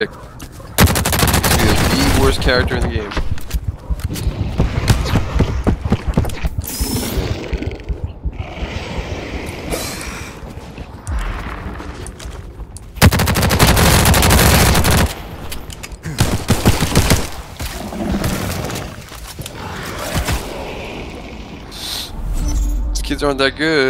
The worst character in the game. These kids aren't that good.